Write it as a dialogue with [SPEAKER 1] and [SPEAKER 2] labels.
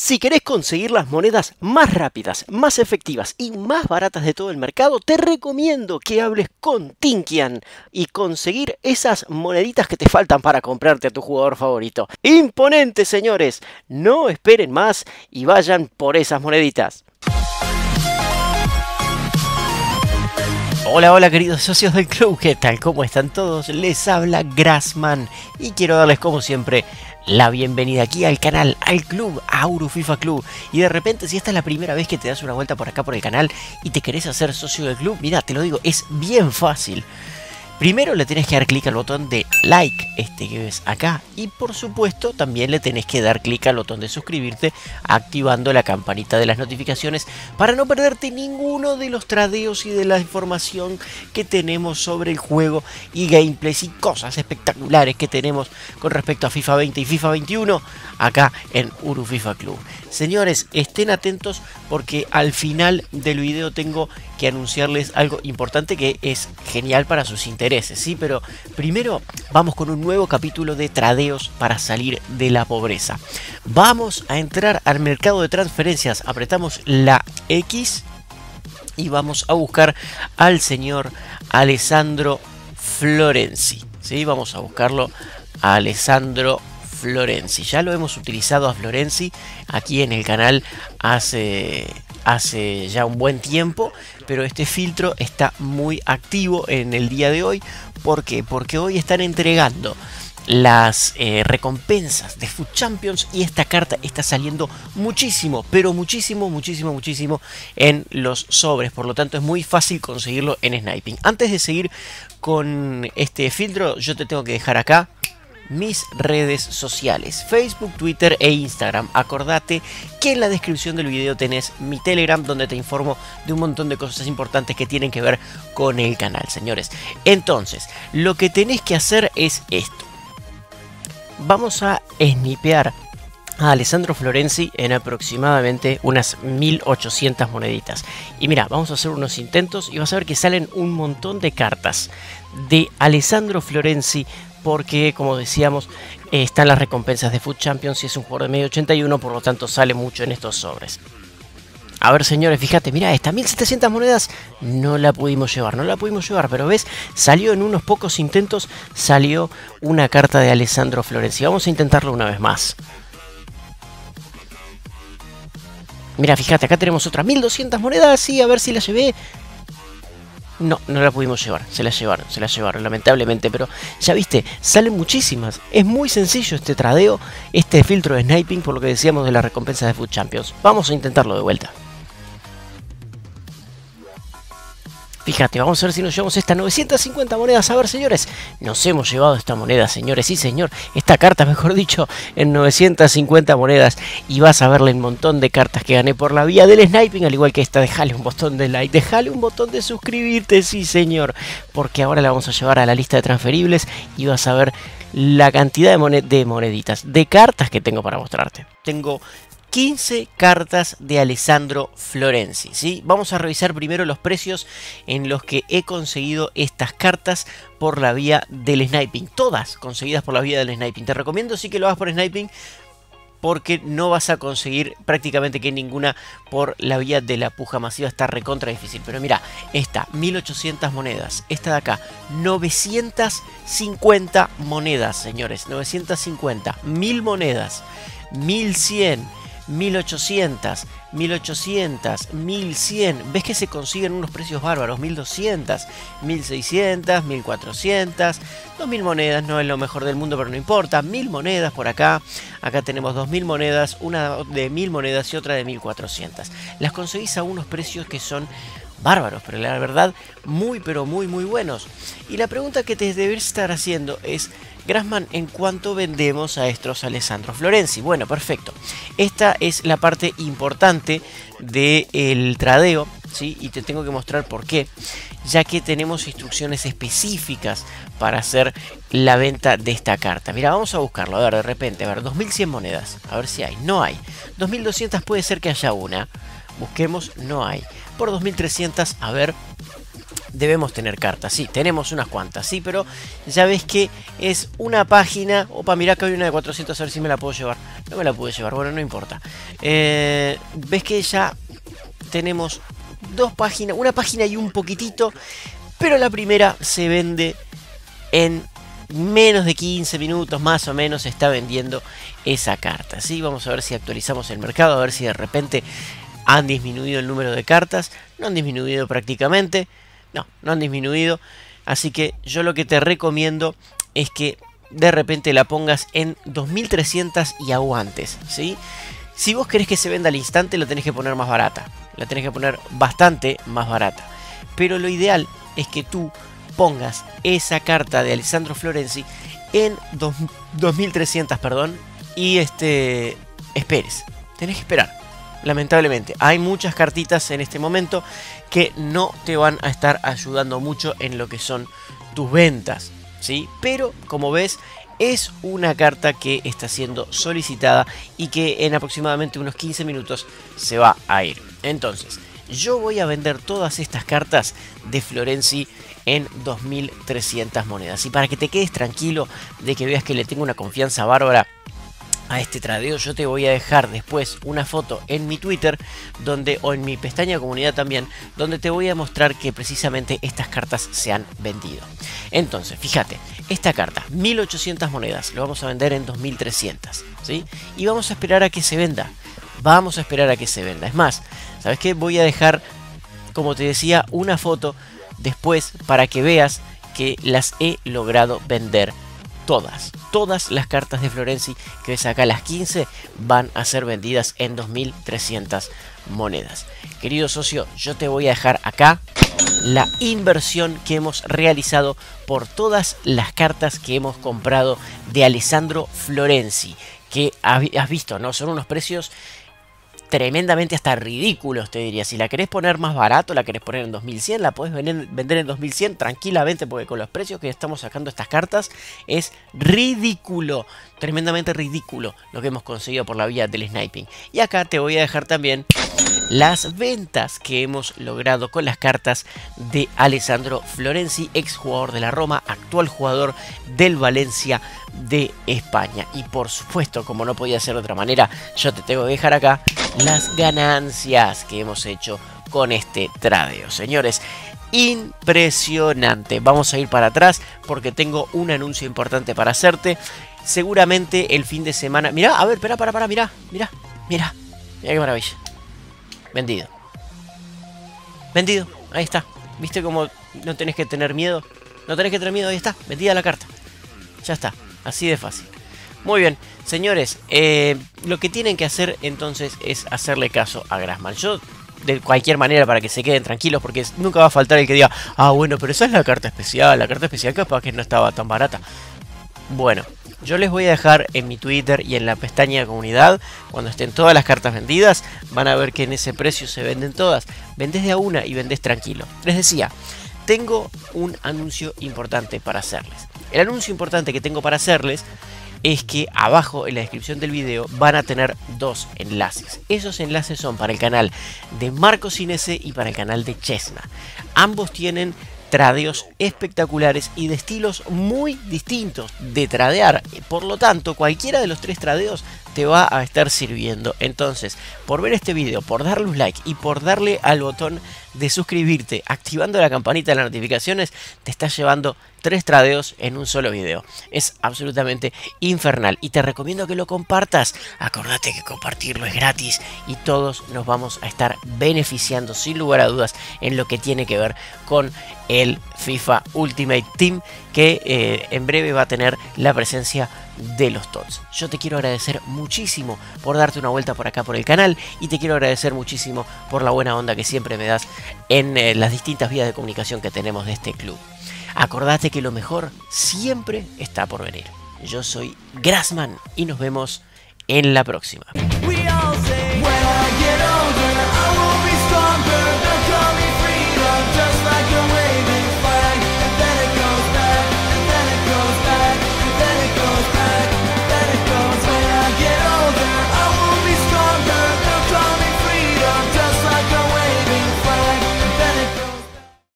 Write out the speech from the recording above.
[SPEAKER 1] Si querés conseguir las monedas más rápidas, más efectivas y más baratas de todo el mercado, te recomiendo que hables con Tinkian y conseguir esas moneditas que te faltan para comprarte a tu jugador favorito. Imponente, señores. No esperen más y vayan por esas moneditas. Hola, hola queridos socios del club, ¿qué tal? ¿Cómo están todos? Les habla Grassman y quiero darles como siempre la bienvenida aquí al canal, al club, a Uru FIFA Club. Y de repente, si esta es la primera vez que te das una vuelta por acá por el canal y te querés hacer socio del club, mira, te lo digo, es bien fácil. Primero le tenés que dar clic al botón de like, este que ves acá. Y por supuesto también le tenés que dar clic al botón de suscribirte, activando la campanita de las notificaciones para no perderte ninguno de los tradeos y de la información que tenemos sobre el juego y gameplays y cosas espectaculares que tenemos con respecto a FIFA 20 y FIFA 21 acá en Uru FIFA Club. Señores, estén atentos porque al final del video tengo que anunciarles algo importante que es genial para sus intereses, ¿sí? Pero primero vamos con un nuevo capítulo de tradeos para salir de la pobreza. Vamos a entrar al mercado de transferencias, apretamos la X y vamos a buscar al señor Alessandro Florenzi, ¿sí? Vamos a buscarlo a Alessandro Florenzi. Ya lo hemos utilizado a Florenzi aquí en el canal hace, hace ya un buen tiempo, pero este filtro está muy activo en el día de hoy. ¿Por qué? Porque hoy están entregando las eh, recompensas de Food Champions y esta carta está saliendo muchísimo, pero muchísimo, muchísimo, muchísimo en los sobres. Por lo tanto es muy fácil conseguirlo en Sniping. Antes de seguir con este filtro, yo te tengo que dejar acá mis redes sociales, Facebook, Twitter e Instagram. Acordate que en la descripción del video tenés mi Telegram donde te informo de un montón de cosas importantes que tienen que ver con el canal, señores. Entonces, lo que tenés que hacer es esto. Vamos a snipear a Alessandro Florenzi en aproximadamente unas 1800 moneditas. Y mira, vamos a hacer unos intentos y vas a ver que salen un montón de cartas de Alessandro Florenzi porque, como decíamos, están las recompensas de Food Champions y es un jugador de medio 81, por lo tanto sale mucho en estos sobres. A ver, señores, fíjate, mira, esta 1700 monedas no la pudimos llevar, no la pudimos llevar, pero ves, salió en unos pocos intentos, salió una carta de Alessandro Florenzi. Vamos a intentarlo una vez más. Mira, fíjate, acá tenemos otra 1200 monedas, y a ver si la llevé. No, no la pudimos llevar, se la llevaron, se la llevaron, lamentablemente, pero ya viste, salen muchísimas. Es muy sencillo este tradeo, este filtro de sniping, por lo que decíamos de la recompensa de Food Champions. Vamos a intentarlo de vuelta. Fíjate, vamos a ver si nos llevamos estas 950 monedas. A ver, señores, nos hemos llevado esta moneda, señores. Sí, señor, esta carta, mejor dicho, en 950 monedas. Y vas a verle un montón de cartas que gané por la vía del sniping, al igual que esta. Dejale un botón de like, dejale un botón de suscribirte, sí, señor. Porque ahora la vamos a llevar a la lista de transferibles y vas a ver la cantidad de, de moneditas, de cartas que tengo para mostrarte. Tengo 15 cartas de Alessandro Florenzi. ¿sí? Vamos a revisar primero los precios en los que he conseguido estas cartas por la vía del sniping. Todas conseguidas por la vía del sniping. Te recomiendo sí que lo hagas por sniping porque no vas a conseguir prácticamente que ninguna por la vía de la puja masiva. Está recontra difícil. Pero mira, esta 1800 monedas. Esta de acá 950 monedas, señores. 950. 1000 monedas. 1100 1800, 1800, 1100. ¿Ves que se consiguen unos precios bárbaros? 1200, 1600, 1400, 2000 monedas, no es lo mejor del mundo, pero no importa. 1000 monedas por acá. Acá tenemos 2000 monedas, una de 1000 monedas y otra de 1400. Las conseguís a unos precios que son bárbaros, pero la verdad muy pero muy muy buenos. Y la pregunta que te debes estar haciendo es, Grassman, ¿en cuánto vendemos a estos Alessandro Florenzi? Bueno, perfecto. Esta es la parte importante del tradeo, ¿sí? Y te tengo que mostrar por qué. Ya que tenemos instrucciones específicas para hacer la venta de esta carta. Mira, vamos a buscarlo. A ver, de repente, a ver, 2100 monedas. A ver si hay. No hay. 2200 puede ser que haya una. Busquemos, no hay. Por 2300, a ver, debemos tener cartas. Sí, tenemos unas cuantas, sí, pero ya ves que es una página. Opa, mira que hay una de 400, a ver si me la puedo llevar. No me la pude llevar, bueno, no importa. Eh, ves que ya tenemos dos páginas, una página y un poquitito, pero la primera se vende en menos de 15 minutos más o menos está vendiendo esa carta. ¿sí? Vamos a ver si actualizamos el mercado, a ver si de repente han disminuido el número de cartas. No han disminuido prácticamente. No, no han disminuido. Así que yo lo que te recomiendo es que de repente la pongas en 2300 y aguantes. ¿sí? Si vos querés que se venda al instante, lo tenés que poner más barata. La tenés que poner bastante más barata. Pero lo ideal es que tú pongas esa carta de Alessandro Florenzi en 2300, perdón, y este esperes. Tenés que esperar. Lamentablemente, hay muchas cartitas en este momento que no te van a estar ayudando mucho en lo que son tus ventas, ¿sí? Pero como ves, es una carta que está siendo solicitada y que en aproximadamente unos 15 minutos se va a ir. Entonces, yo voy a vender todas estas cartas de Florenzi en 2.300 monedas. Y para que te quedes tranquilo de que veas que le tengo una confianza bárbara a este tradeo, yo te voy a dejar después una foto en mi Twitter donde o en mi pestaña comunidad también, donde te voy a mostrar que precisamente estas cartas se han vendido. Entonces, fíjate, esta carta, 1800 monedas, lo vamos a vender en 2300, ¿sí? Y vamos a esperar a que se venda. Vamos a esperar a que se venda. Es más, ¿sabes qué? Voy a dejar, como te decía, una foto después para que veas que las he logrado vender todas. Todas las cartas de Florenzi que ves acá, las 15, van a ser vendidas en 2.300 monedas. Querido socio, yo te voy a dejar acá la inversión que hemos realizado por todas las cartas que hemos comprado de Alessandro Florenzi. Que has visto, ¿no? Son unos precios tremendamente hasta ridículos, te diría. Si la querés poner más barato, la querés poner en 2100, la podés vender en 2100 tranquilamente, porque con los precios que estamos sacando estas cartas es ridículo, tremendamente ridículo lo que hemos conseguido por la vía del sniping. Y acá te voy a dejar también las ventas que hemos logrado con las cartas de Alessandro Florenzi, ex jugador de la Roma, actual jugador del Valencia de España. Y por supuesto, como no podía ser de otra manera, yo te tengo que dejar acá las ganancias que hemos hecho con este tradeo. Señores, impresionante. Vamos a ir para atrás porque tengo un anuncio importante para hacerte. Seguramente el fin de semana... Mira, a ver, espera, para, para, mira, mira, mira. Mira qué maravilla. Vendido. Vendido. Ahí está. ¿Viste cómo no tenés que tener miedo? No tenés que tener miedo. Ahí está. Vendida la carta. Ya está. Así de fácil. Muy bien. Señores, eh, lo que tienen que hacer entonces es hacerle caso a Grassman. Yo de cualquier manera para que se queden tranquilos porque nunca va a faltar el que diga, ah bueno, pero esa es la carta especial, la carta especial capaz que no estaba tan barata. Bueno, yo les voy a dejar en mi Twitter y en la pestaña de comunidad, cuando estén todas las cartas vendidas, van a ver que en ese precio se venden todas. Vendés de a una y vendés tranquilo. Les decía, tengo un anuncio importante para hacerles. El anuncio importante que tengo para hacerles es que abajo en la descripción del video van a tener dos enlaces. Esos enlaces son para el canal de Marco Cinese y para el canal de Chesna. Ambos tienen tradeos espectaculares y de estilos muy distintos de tradear. Por lo tanto, cualquiera de los tres tradeos te va a estar sirviendo. Entonces, por ver este video, por darle un like y por darle al botón de suscribirte, activando la campanita de las notificaciones, te estás llevando tres tradeos en un solo video. Es absolutamente infernal y te recomiendo que lo compartas. Acordate que compartirlo es gratis y todos nos vamos a estar beneficiando sin lugar a dudas en lo que tiene que ver con el FIFA Ultimate Team que eh, en breve va a tener la presencia de los TOTS. Yo te quiero agradecer muchísimo por darte una vuelta por acá por el canal y te quiero agradecer muchísimo por la buena onda que siempre me das en eh, las distintas vías de comunicación que tenemos de este club. Acordate que lo mejor siempre está por venir. Yo soy Grassman y nos vemos en la próxima.